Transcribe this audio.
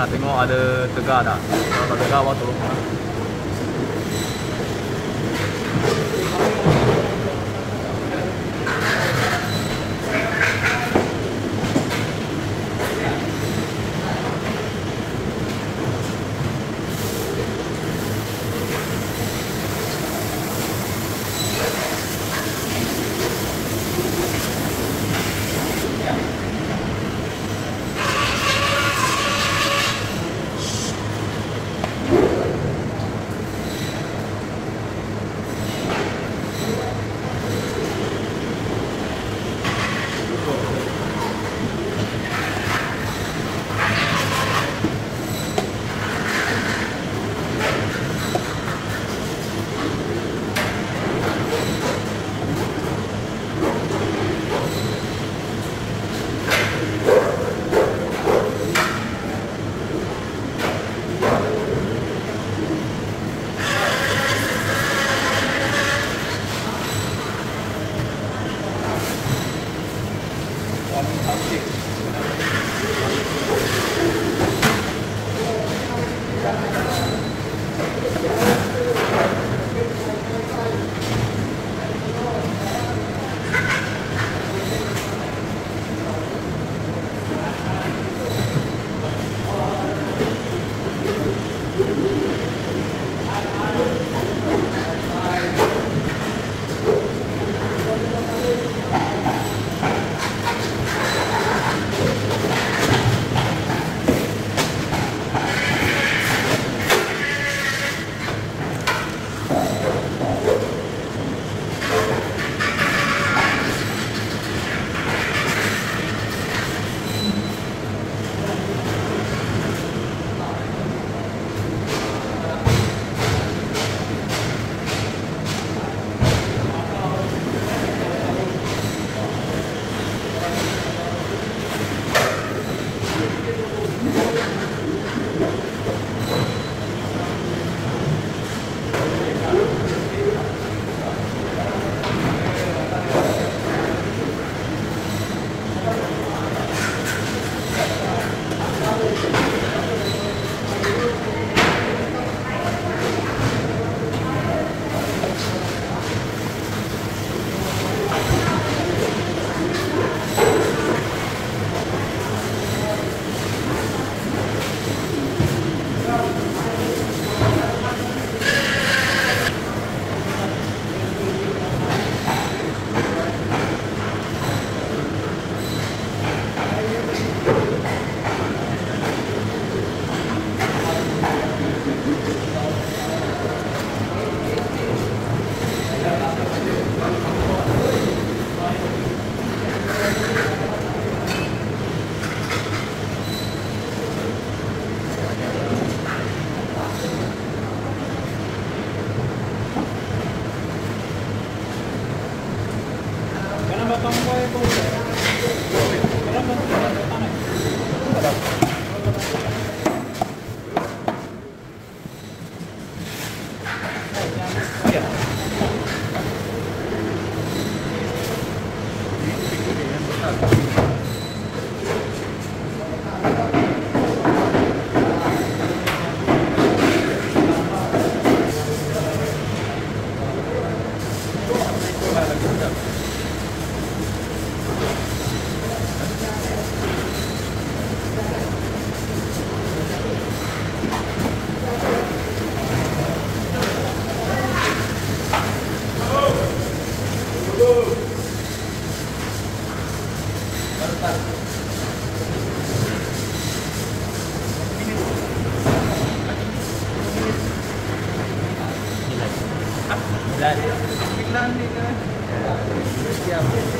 nak tengok ada tegak tak. Kalau tak tegak awak tolong lah. 15. 19. 19.